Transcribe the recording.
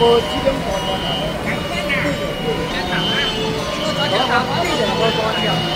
无几种高端的。两千呐，啊，一个多少？一个多少？